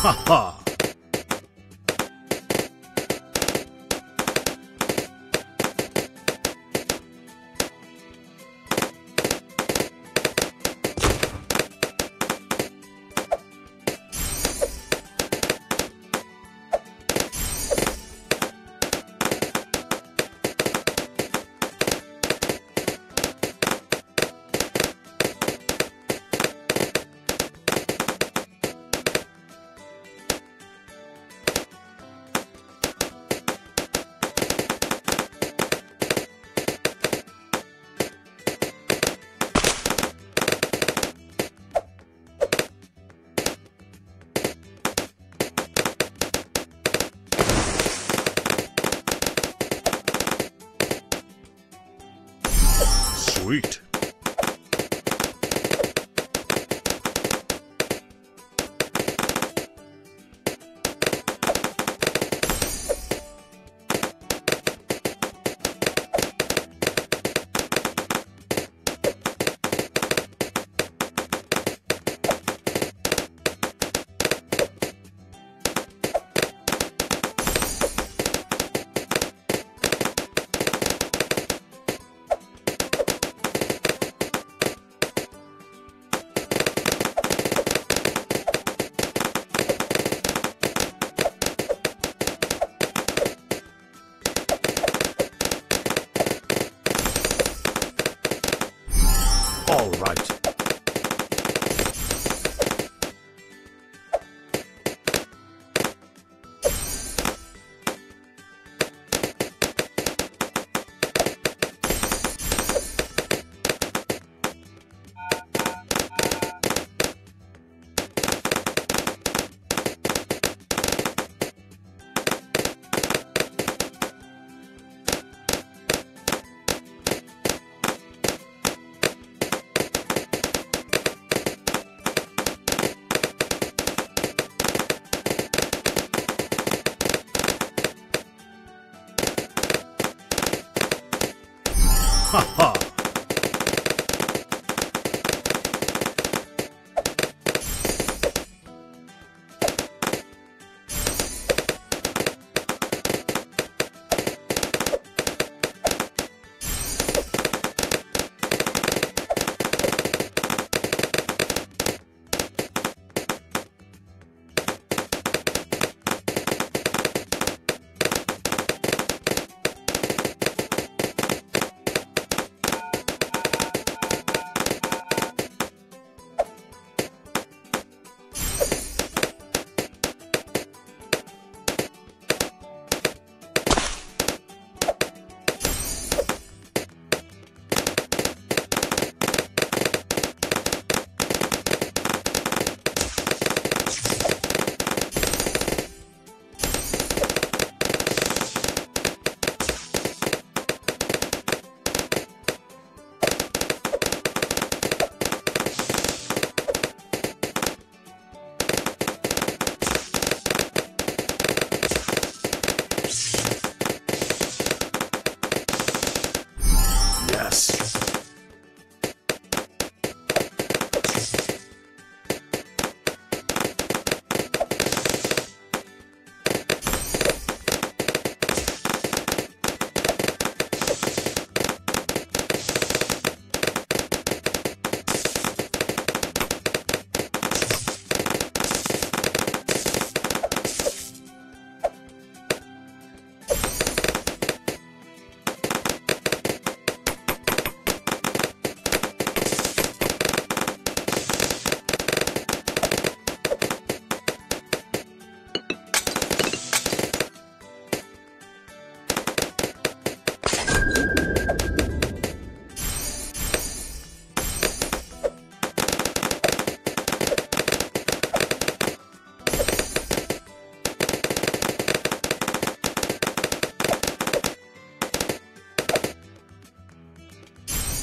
Ha ha!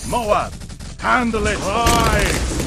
Moab, handle it. Aye.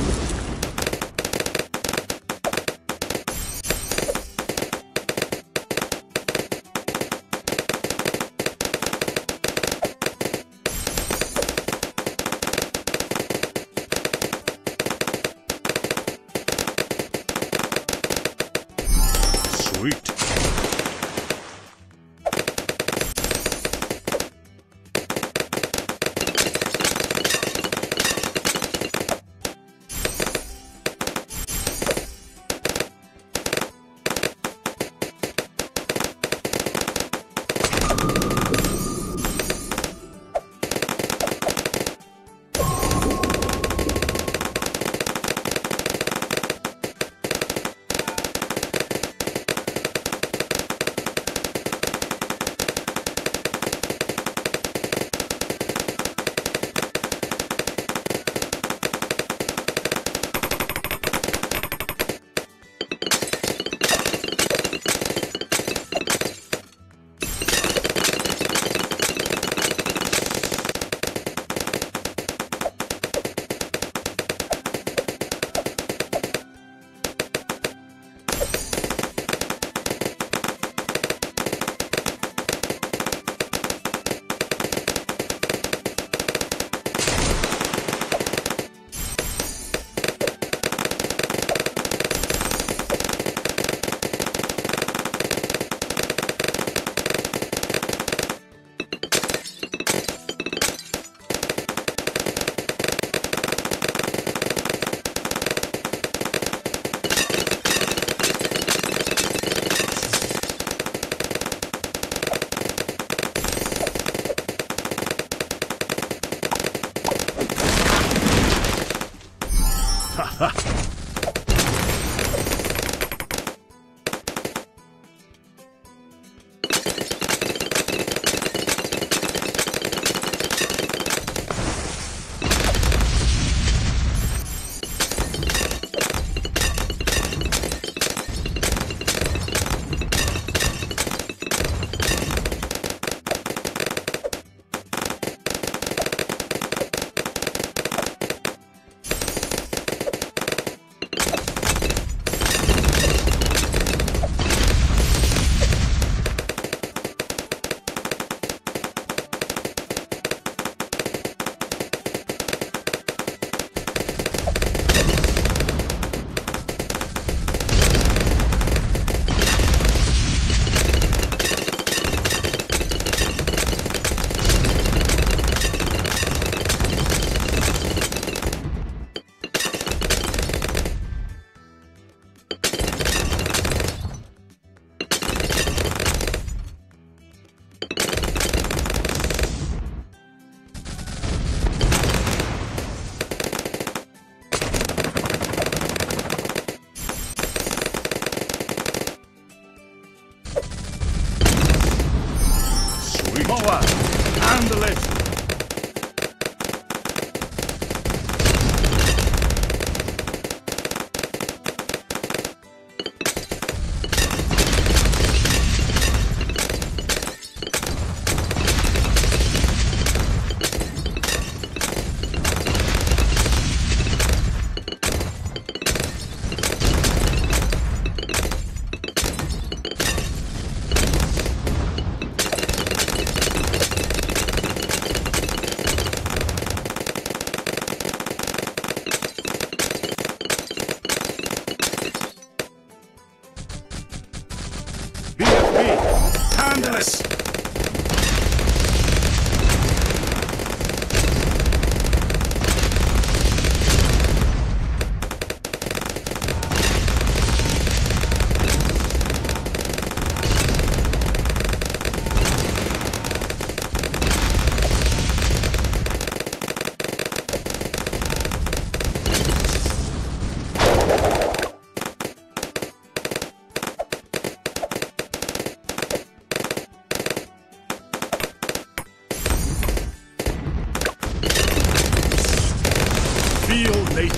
Sweet.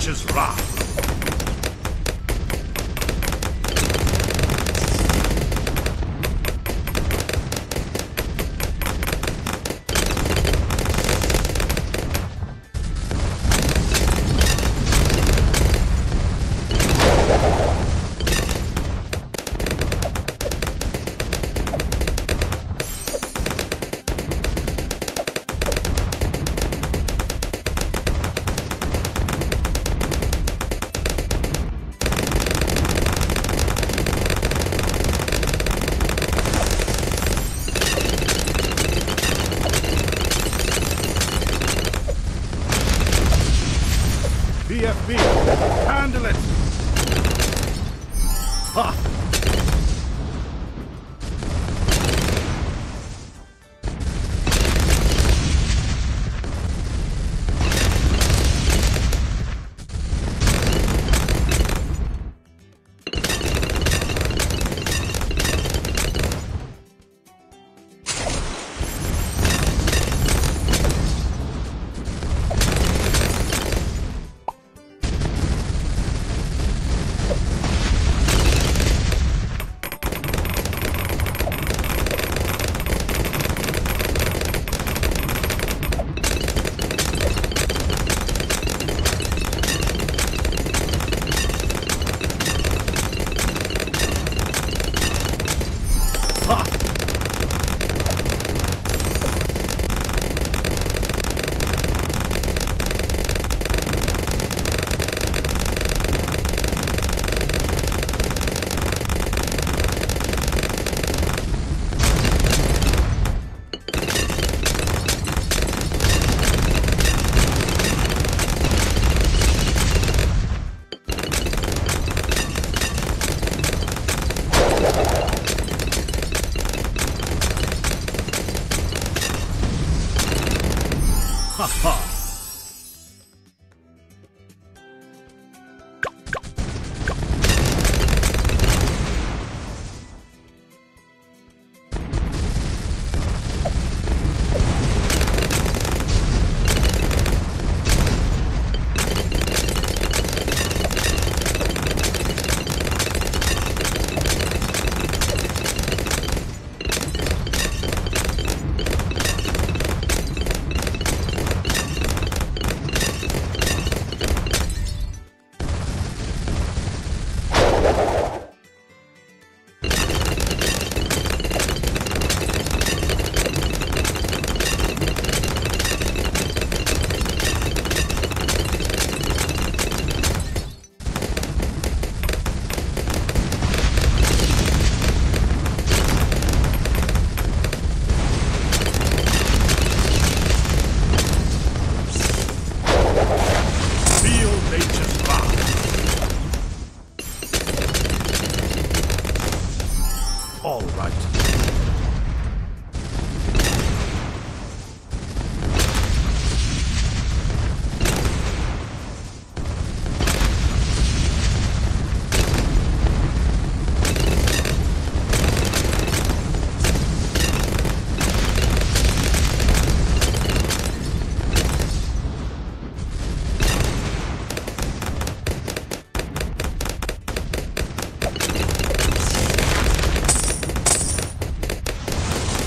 Nature's wrath.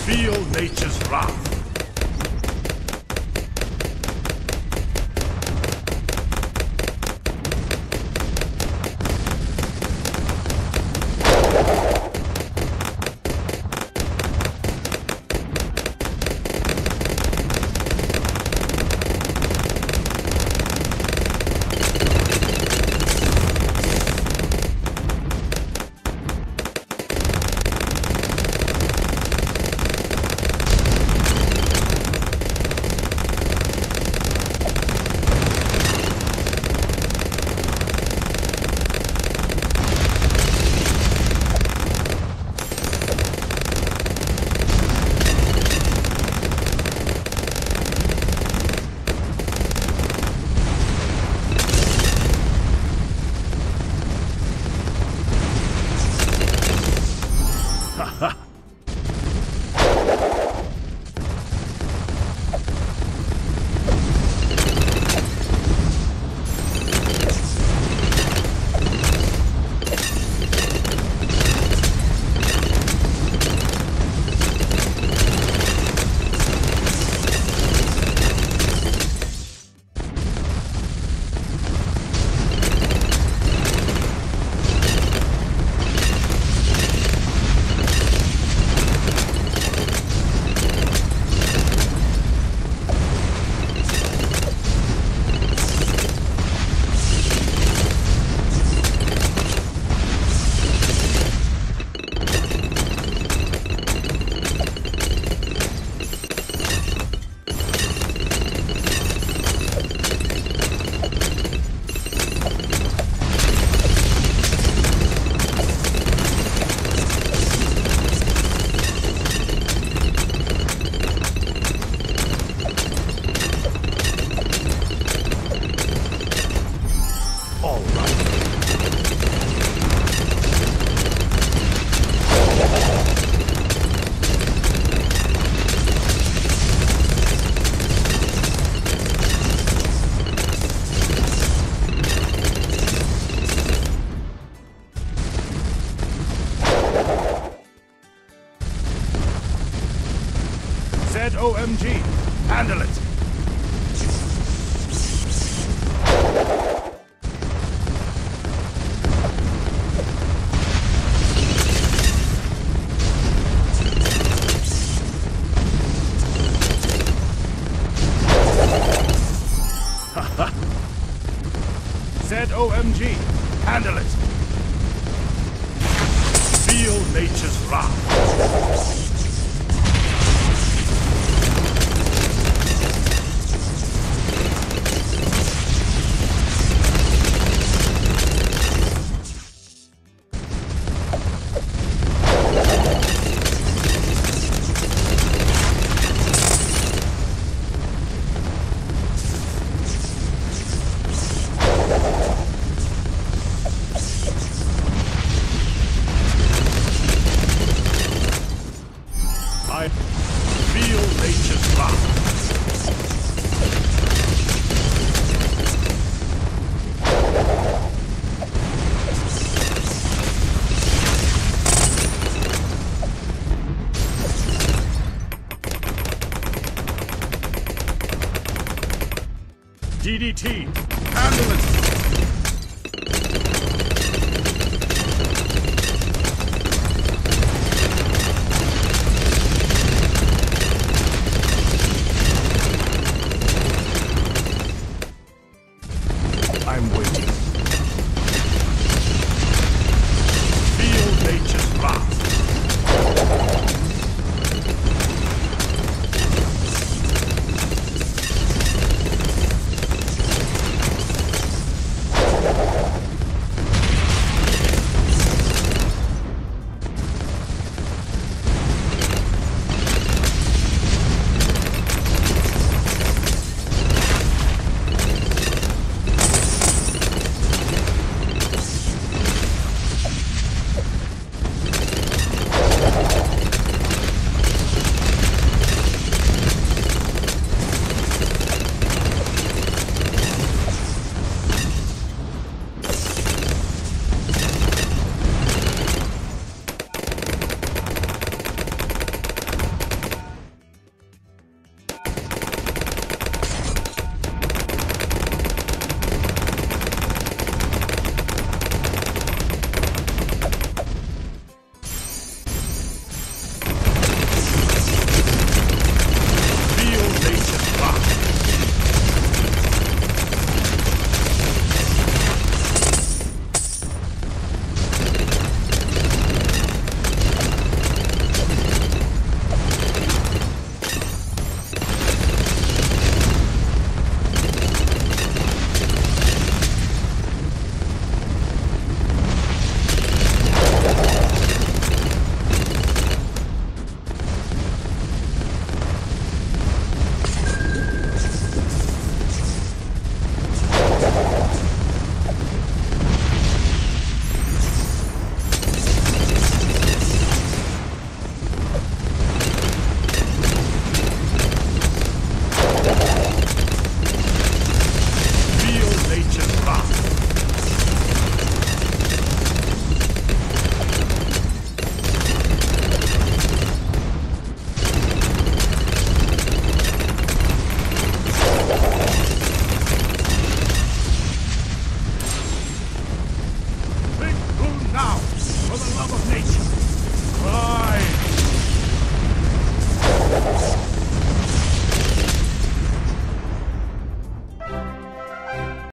Feel nature's wrath.